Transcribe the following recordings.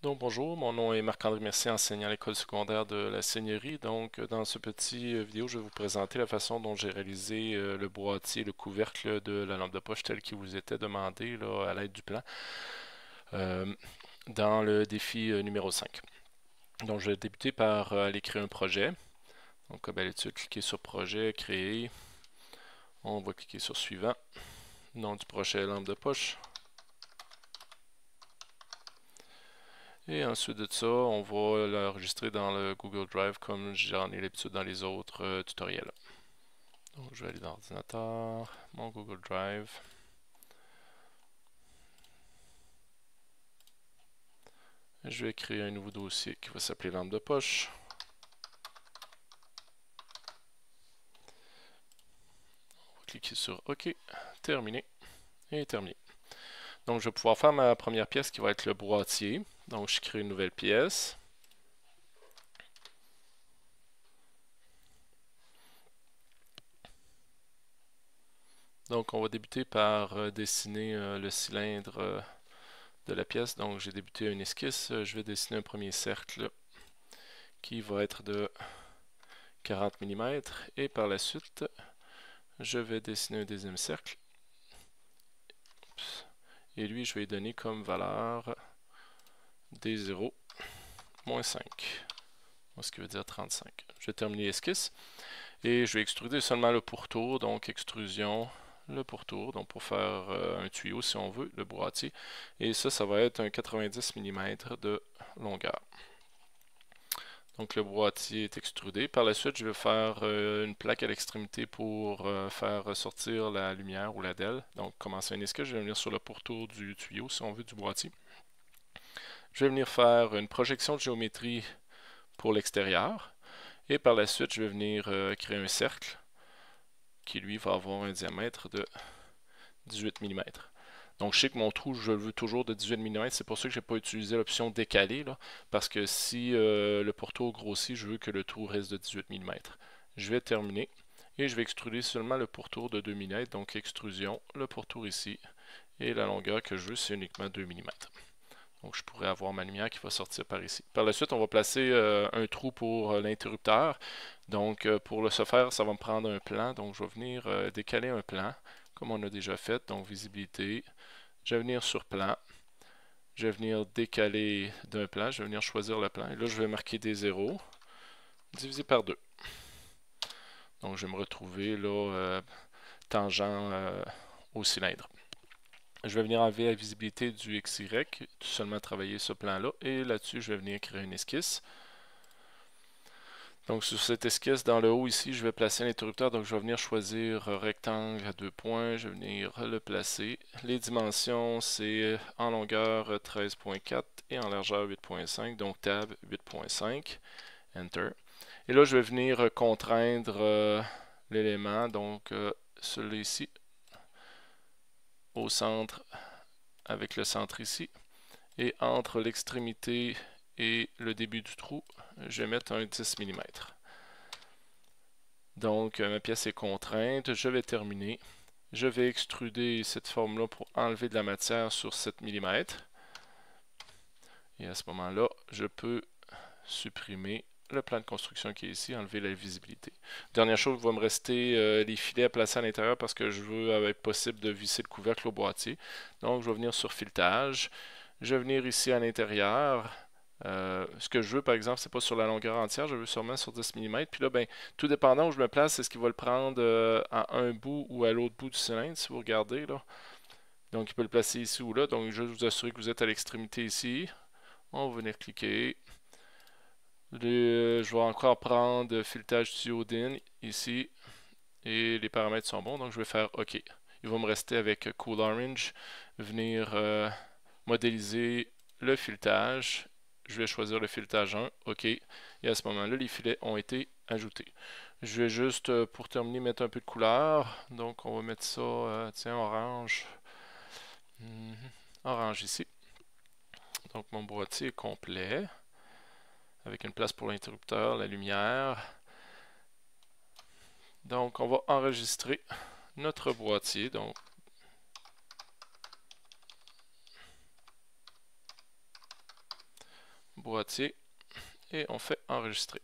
Donc bonjour, mon nom est Marc-André Mercier, enseignant à l'école secondaire de la Seigneurie. Donc dans ce petit euh, vidéo, je vais vous présenter la façon dont j'ai réalisé euh, le boîtier, le couvercle de la lampe de poche tel qu'il vous était demandé à l'aide du plan euh, dans le défi numéro 5. Donc je vais débuter par aller créer un projet. Donc comme d'habitude, cliquez sur projet, créer. On va cliquer sur suivant. Nom du projet lampe de poche. Et ensuite de ça, on va l'enregistrer dans le Google Drive comme j'en ai l'habitude dans les autres euh, tutoriels. Donc je vais aller dans l'ordinateur, mon Google Drive. Je vais créer un nouveau dossier qui va s'appeler lampe de poche. On va cliquer sur OK, terminé et terminé. Donc je vais pouvoir faire ma première pièce qui va être le boîtier. Donc, je crée une nouvelle pièce. Donc, on va débuter par euh, dessiner euh, le cylindre euh, de la pièce. Donc, j'ai débuté une esquisse. je vais dessiner un premier cercle qui va être de 40 mm. Et par la suite, je vais dessiner un deuxième cercle. Et lui, je vais donner comme valeur D0 moins 5. Ce qui veut dire 35. Je vais terminer l'esquisse. Et je vais extruder seulement le pourtour, donc extrusion, le pourtour, donc pour faire euh, un tuyau si on veut, le boîtier. Et ça, ça va être un 90 mm de longueur. Donc le boîtier est extrudé. Par la suite, je vais faire euh, une plaque à l'extrémité pour euh, faire ressortir la lumière ou la DEL. Donc commencer un esquisse, je vais venir sur le pourtour du tuyau si on veut du boîtier. Je vais venir faire une projection de géométrie pour l'extérieur. Et par la suite, je vais venir euh, créer un cercle qui, lui, va avoir un diamètre de 18 mm. Donc, je sais que mon trou, je le veux toujours de 18 mm. C'est pour ça que je n'ai pas utilisé l'option décalée, là, parce que si euh, le pourtour grossit, je veux que le trou reste de 18 mm. Je vais terminer et je vais extruder seulement le pourtour de 2 mm. Donc, extrusion, le pourtour ici, et la longueur que je veux, c'est uniquement 2 mm. Donc, je pourrais avoir ma lumière qui va sortir par ici. Par la suite, on va placer euh, un trou pour euh, l'interrupteur. Donc, euh, pour le ce faire, ça va me prendre un plan. Donc, je vais venir décaler un plan, comme on a déjà fait. Donc, visibilité. Je vais venir sur plan. Je vais venir décaler d'un plan. Je vais venir choisir le plan. Et là, je vais marquer des zéros. Divisé par 2. Donc, je vais me retrouver là, tangent au cylindre. Je vais venir enlever la visibilité du XY, tout seulement travailler ce plan-là. Et là-dessus, je vais venir créer une esquisse. Donc sur cette esquisse, dans le haut ici, je vais placer l'interrupteur. Donc je vais venir choisir rectangle à deux points. Je vais venir le placer. Les dimensions, c'est en longueur 13.4 et en largeur 8.5. Donc tab 8.5. Enter. Et là, je vais venir contraindre euh, l'élément. Donc euh, celui-ci, au centre avec le centre ici. Et entre l'extrémité et le début du trou, je vais mettre un 10 mm. Donc ma pièce est contrainte, je vais terminer. Je vais extruder cette forme-là pour enlever de la matière sur 7 mm. Et à ce moment-là, je peux supprimer le plan de construction qui est ici, enlever la visibilité. Dernière chose, il va me rester euh, les filets à placer à l'intérieur parce que je veux, avec possible, de visser le couvercle au boîtier. Donc, je vais venir sur filetage. Je vais venir ici à l'intérieur. Euh, ce que je veux, par exemple, c'est pas sur la longueur entière, je veux sûrement sur 10 mm. Puis là, ben, tout dépendant où je me place, est-ce qu'il va le prendre euh, à un bout ou à l'autre bout du cylindre, si vous regardez. là. Donc, il peut le placer ici ou là. Donc, je vais vous assurer que vous êtes à l'extrémité ici. On va venir cliquer. Euh, je vais encore prendre filetage Diodine ici. Et les paramètres sont bons, donc je vais faire OK. Il va me rester avec Cool Orange, venir euh, modéliser le filetage. Je vais choisir le filetage 1, OK. Et à ce moment-là, les filets ont été ajoutés. Je vais juste, euh, pour terminer, mettre un peu de couleur. Donc, on va mettre ça, tiens, orange. Mhm. Orange ici. Donc, mon boîtier est complet avec une place pour l'interrupteur, la lumière. Donc, on va enregistrer notre boîtier. Donc, boîtier et on fait enregistrer.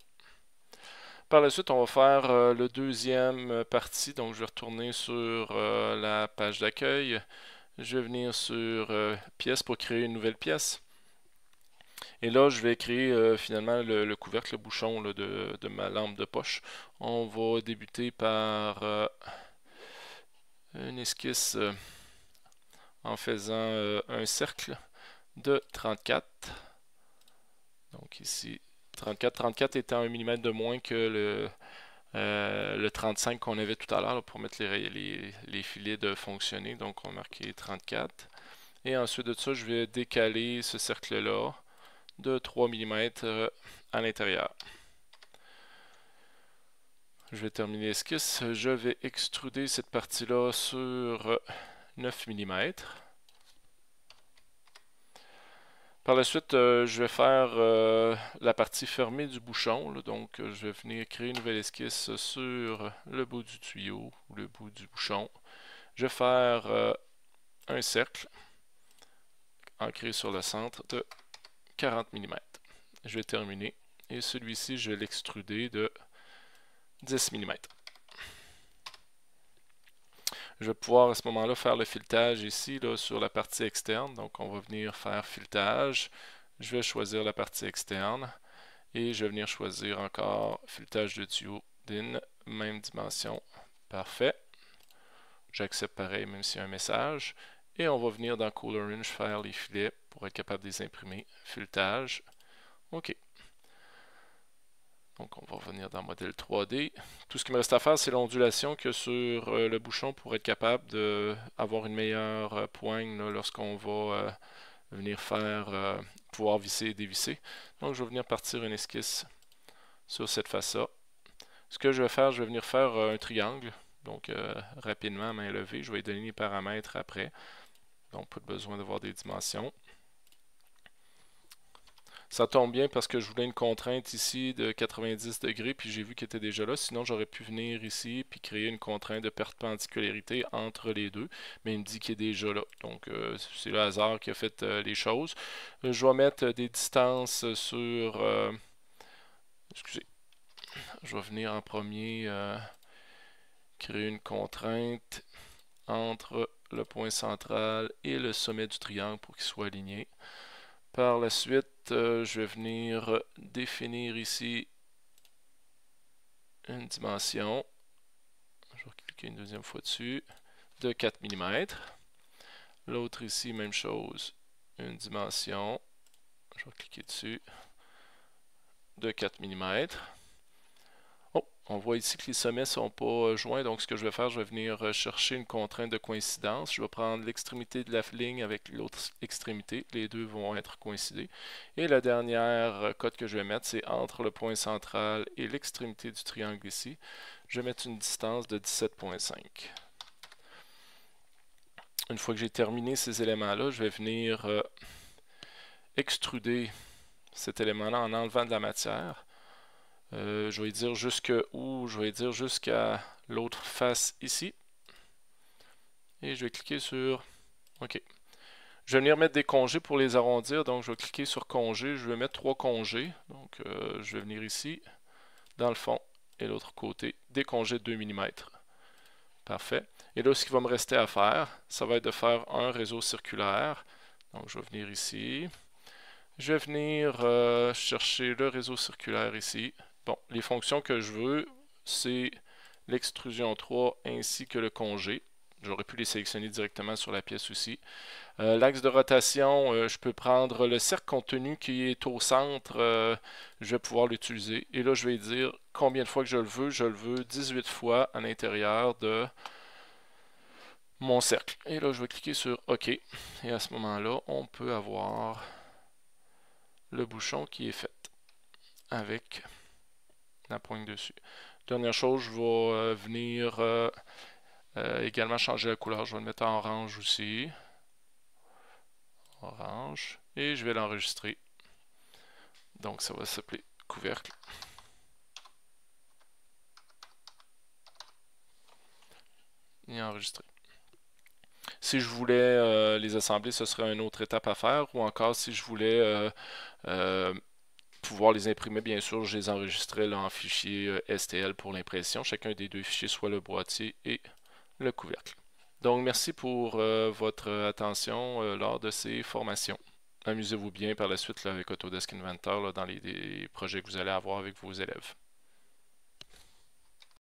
Par la suite, on va faire euh, le deuxième partie. Donc, je vais retourner sur euh, la page d'accueil. Je vais venir sur euh, pièce pour créer une nouvelle pièce. Et là, je vais créer finalement le, couvercle, le bouchon de, de, ma lampe de poche. On va débuter par une esquisse en faisant un cercle de 34. Donc ici, 34. 34 étant un mm de moins que le, euh, le 35 qu'on avait tout à l'heure pour mettre les, les, filets de fonctionner. Donc on va marquer 34. Et ensuite de ça, je vais décaler ce cercle-là de 3 mm euh, à l'intérieur. Je vais terminer l'esquisse. Je vais extruder cette partie-là sur 9 mm. Par la suite, euh, je vais faire euh, la partie fermée du bouchon. donc, euh, je vais venir créer une nouvelle esquisse sur le bout du tuyau ou le bout du bouchon. Je vais faire un cercle ancré sur le centre de 40 mm. Je vais terminer. Et celui-ci, je vais l'extruder de 10 mm. Je vais pouvoir à ce moment-là faire le filetage ici là, sur la partie externe. Donc on va venir faire filetage. Je vais choisir la partie externe et je vais venir choisir encore filetage de tuyau DIN, même dimension. Parfait. J'accepte pareil même s'il y a un message. Et on va venir dans Color faire les filets pour être capable de les imprimer. Filetage. OK. Donc on va revenir dans modèle 3D. Tout ce qui me reste à faire, c'est l'ondulation que sur euh, le bouchon pour être capable d'avoir une meilleure euh, poigne lorsqu'on va euh, venir faire, pouvoir visser et dévisser. Donc je vais venir partir une esquisse sur cette face-là. Ce que je vais faire, je vais venir faire un triangle. Donc rapidement, main levée, je vais donner les paramètres après. Donc pas besoin d'avoir des dimensions. Ça tombe bien parce que je voulais une contrainte ici de 90 degrés, puis j'ai vu qu'il était déjà là. Sinon, j'aurais pu venir ici puis créer une contrainte de perpendicularité entre les deux. Mais il me dit qu'il est déjà là. Donc, euh, c'est le hasard qui a fait euh, les choses. Euh, je vais mettre des distances sur... excusez. Je vais venir en premier créer une contrainte entre le point central et le sommet du triangle pour qu'il soit aligné. Par la suite, euh, je vais venir définir ici une dimension. Je vais cliquer une deuxième fois dessus, de 4 mm. L'autre ici, même chose, une dimension. Je vais cliquer dessus, de 4 mm. On voit ici que les sommets ne sont pas euh, joints, donc ce que je vais faire, je vais venir euh, chercher une contrainte de coïncidence. Je vais prendre l'extrémité de la ligne avec l'autre extrémité. Les deux vont être coïncidés. Et la dernière euh, cote que je vais mettre, c'est entre le point central et l'extrémité du triangle ici. Je vais mettre une distance de 17.5. Une fois que j'ai terminé ces éléments-là, je vais venir extruder cet élément-là en enlevant de la matière. Euh, je vais dire jusque où? Je vais dire jusqu'à l'autre face ici. Et je vais cliquer sur OK. Je vais venir mettre des congés pour les arrondir. Donc, je vais cliquer sur congés. Je vais mettre trois congés. Donc, euh, je vais venir ici, dans le fond, et l'autre côté, des congés de 2 mm. Parfait. Et là, ce qui va me rester à faire, ça va être de faire un réseau circulaire. Donc, je vais venir ici. Je vais venir euh, chercher le réseau circulaire ici. Bon, les fonctions que je veux, c'est l'extrusion 3 ainsi que le congé. J'aurais pu les sélectionner directement sur la pièce aussi. Euh, l'axe de rotation, euh, je peux prendre le cercle contenu qui est au centre. Euh, je vais pouvoir l'utiliser. Et là, je vais dire combien de fois que je le veux. Je le veux 18 fois à l'intérieur de mon cercle. Et là, je vais cliquer sur OK. Et à ce moment-là, on peut avoir le bouchon qui est fait avec la pointe dessus. Dernière chose, je vais euh, venir euh, euh, également changer la couleur. Je vais le mettre en orange aussi. Orange. Et je vais l'enregistrer. Donc ça va s'appeler couvercle. Et enregistrer. Si je voulais les assembler, ce serait une autre étape à faire. Ou encore si je voulais pouvoir les imprimer, bien sûr, je les enregistrais en fichier euh, STL pour l'impression. Chacun des deux fichiers, soit le boîtier et le couvercle. Donc, merci pour euh, votre attention euh, lors de ces formations. Amusez-vous bien par la suite avec Autodesk Inventor dans les projets que vous allez avoir avec vos élèves.